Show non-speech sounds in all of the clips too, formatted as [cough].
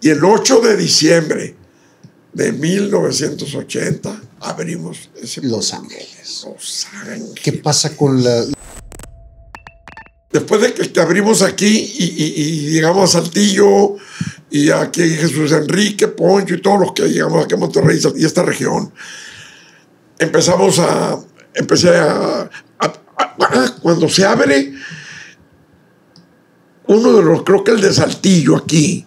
Y el 8 de diciembre de 1980 abrimos ese Los Ángeles. Los Ángeles. ¿Qué pasa con la, Después de que, que abrimos aquí y, y- y llegamos a Saltillo y aquí Jesús Enrique, Poncho y todos los que llegamos aquí a Monterrey y esta región, empezamos a, empecé a, a- a- cuando se abre uno de los, creo que el de Saltillo aquí,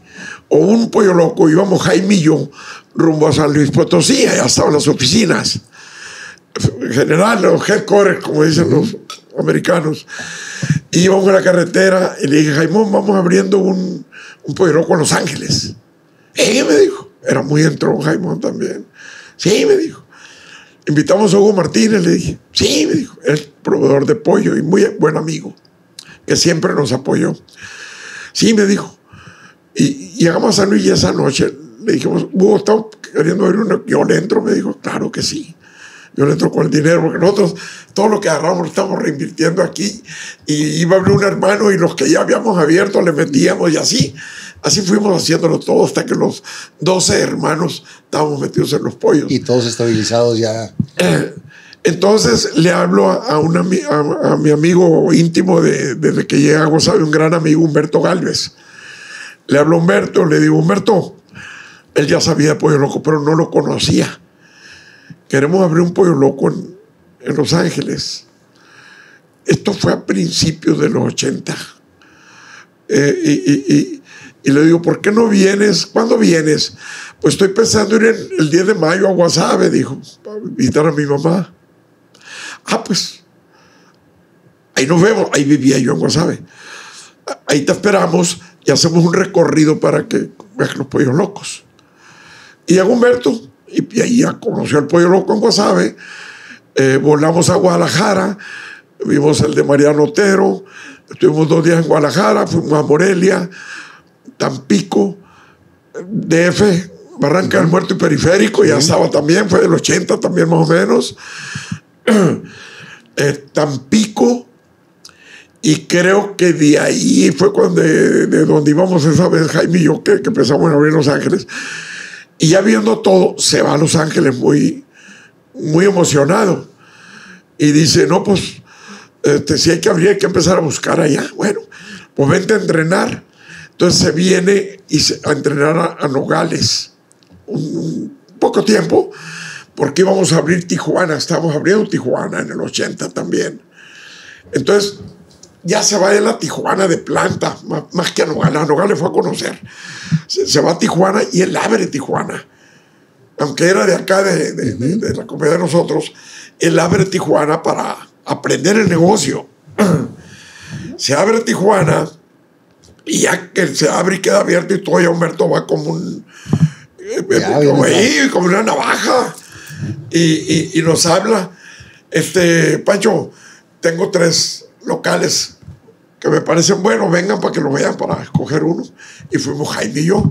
o un pollo loco, íbamos Jaime y yo rumbo a San Luis Potosí, allá estaban las oficinas. General, los headquarters, como dicen los americanos. Y íbamos en la carretera y le dije, Jaimón, vamos abriendo un, un pollo loco en Los Ángeles. Eh, me dijo. Era muy entrón Jaimón también. Sí, me dijo. Invitamos a Hugo Martínez, le dije. Sí, me dijo. Es proveedor de pollo y muy buen amigo, que siempre nos apoyó. Sí, me dijo. Y, llegamos a San Luis y esa noche le dijimos, Hugo, estamos queriendo ver uno. Yo le entro, me dijo, claro que sí. Yo le entro con el dinero, porque nosotros todo lo que agarramos lo estamos reinvirtiendo aquí. Y iba a abrir un hermano y los que ya habíamos abierto le metíamos y así. Así fuimos haciéndolo todo hasta que los 12 hermanos estábamos metidos en los pollos. y todos estabilizados ya? Entonces le hablo a, a a- mi amigo íntimo de- desde que llega a Guasave, un gran amigo, Humberto Galvez. Le hablo a Humberto, le digo, Humberto, él ya sabía Pollo Loco, pero no lo conocía. Queremos abrir un Pollo Loco en, en Los Ángeles. Esto fue a principios de los 80. Eh, y, y- y- le digo, ¿por qué no vienes? ¿Cuándo vienes? Pues estoy pensando ir el, el 10 de mayo a Guasave, dijo, para visitar a mi mamá. Ah, pues, ahí nos vemos. Ahí vivía yo en Guasave. Ahí te esperamos y hacemos un recorrido para que veas los pollos locos. Y llegó Humberto, y, y ahí ya conoció al pollo loco en Guasave. Eh, volamos a Guadalajara, vimos el de Mariano Otero, estuvimos dos días en Guadalajara, fuimos a Morelia, Tampico, DF, Barranca del Muerto y Periférico, ya estaba también, fue del 80 también más o menos. [clears throat] Eh, Tampico, y creo que de ahí fue cuando de donde íbamos esa vez Jaime y yo, que, que empezamos a abrir Los Ángeles. Y ya viendo todo, se va a Los Ángeles muy, muy emocionado. Y dice, no, pues, este, si hay que abrir, hay que empezar a buscar allá. Bueno, pues vente a entrenar. Entonces se viene y se- a entrenar a, Nogales un poco tiempo, porque íbamos a abrir Tijuana, estábamos abriendo Tijuana en el 80 también. Entonces ya se va de la Tijuana de planta, más, más que a Nogales. A Nogales fue a conocer. Se, se va a Tijuana y él abre Tijuana. Aunque era de acá, de, de- de- de la comunidad de nosotros, él abre Tijuana para aprender el negocio. [clears throat] se abre Tijuana y ya que se abre y queda abierto y todo, ya Humberto va como un. eh, Ya, como, ahí, como una navaja. Y, y- y nos habla. Este, Pancho, tengo tres locales que me parecen buenos, vengan para que los vean para escoger uno. Y fuimos Jaime y yo.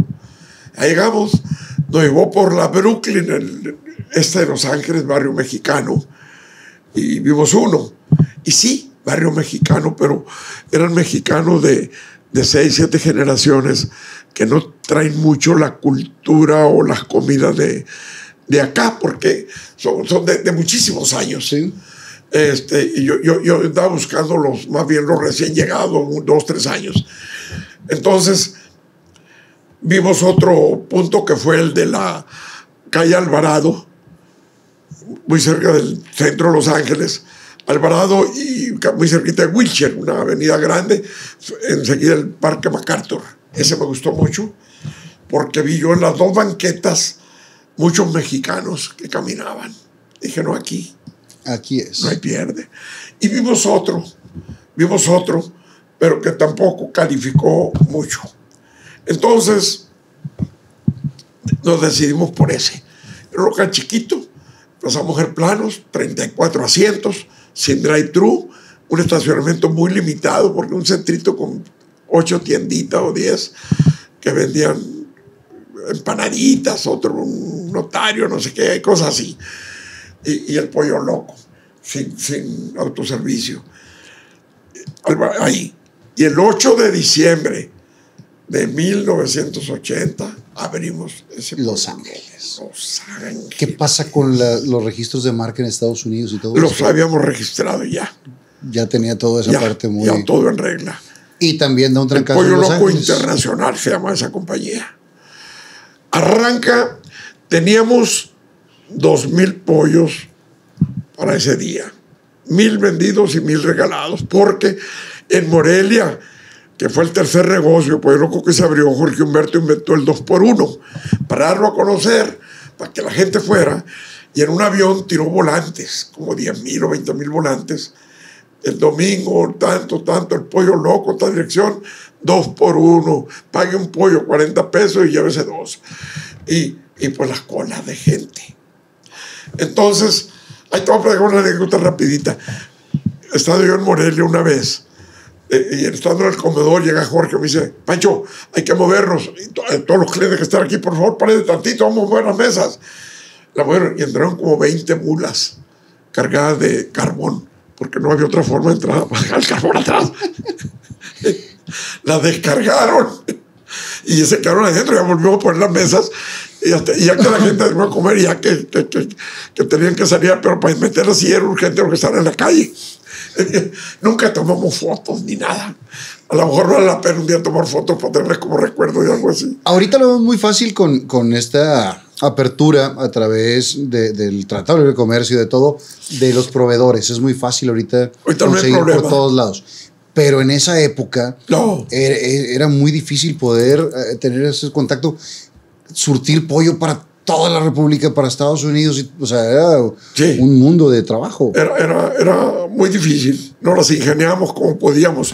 Ahí llegamos, nos llevó por la Brooklyn, el, este de Los Ángeles, barrio mexicano, y vimos uno. Y sí, barrio mexicano, pero eran mexicanos de, de seis, siete generaciones que no traen mucho la cultura o las comidas de, de acá, porque son, son de, de muchísimos años. Sí. Este, y yo, yo, yo andaba buscando los, más bien los recién llegados, dos, tres años. Entonces, vimos otro punto que fue el de la calle Alvarado, muy cerca del centro de Los Ángeles. Alvarado y muy cerquita de Wilshire, una avenida grande, enseguida el Parque MacArthur. Ese me gustó mucho porque vi yo en las dos banquetas muchos mexicanos que caminaban. Dije, no, aquí Aquí es. no hay pierde. Y vimos otro, vimos otro, pero que tampoco calificó mucho. Entonces, nos decidimos por ese. Era un local chiquito, pasamos en planos, 34 asientos, sin drive-thru, un estacionamiento muy limitado, porque un centrito con ocho tienditas o 10 que vendían empanaditas, otro un notario, no sé qué, cosas así y, y el pollo loco, sin, sin autoservicio. Ahí. Y el 8 de diciembre de 1980 abrimos ese Los. Ángeles. Los Ángeles. ¿Qué pasa con la- los registros de marca en Estados Unidos y todo Los eso? habíamos registrado ya. Ya tenía toda esa Ya, parte muy... ya todo en regla. Y también da un El trancazo Pollo en Los Loco Ángeles. Internacional se llama esa compañía. Arranca, teníamos dos mil pollos para ese día. Mil vendidos y mil regalados. Porque en Morelia, que fue el tercer negocio, Pollo Loco que se abrió, Jorge Humberto inventó el 2 por 1 para darlo a conocer, para que la gente fuera. Y en un avión tiró volantes, como 10 mil o 20 mil volantes el domingo, tanto, tanto, el pollo loco, esta dirección, dos por uno, pague un pollo 40 pesos y llévese dos. Y, y pues las colas de gente. Entonces, ahí te voy a platicar una anécdota rapidita. Estaba yo en Morelia una vez, eh, y estando en el comedor llega Jorge y me dice, Pancho, hay que movernos. Eh, todos los clientes que están aquí, por favor, paren tantito, vamos a mover las mesas. La movieron y entraron como 20 mulas cargadas de carbón, porque no había otra forma de entrar dejar el carbón atrás. [laughs] las descargaron y se quedaron adentro, ya volvimos a poner las mesas y, hasta- y ya que la [laughs] gente terminó de comer, ya que, que, que- que tenían que salir, pero para meterlas sí era urgente porque estaban en la calle. [laughs] Nunca tomamos fotos ni nada. A lo mejor vale la pena un día tomar fotos para tenerlas como recuerdo de algo así. Ahorita lo vemos muy fácil con, con esta apertura a través de- del Tratado de Libre Comercio y de todo, de los proveedores. Es muy fácil ahorita, Ahorita no hay conseguir por problema. todos lados. Pero en esa época No. era, era muy difícil poder eh, tener ese contacto, surtir pollo para toda la República, para Estados Unidos. y- o sea, era Sí. un mundo de trabajo. Era, era, era muy difícil. Nos las ingeniamos como podíamos.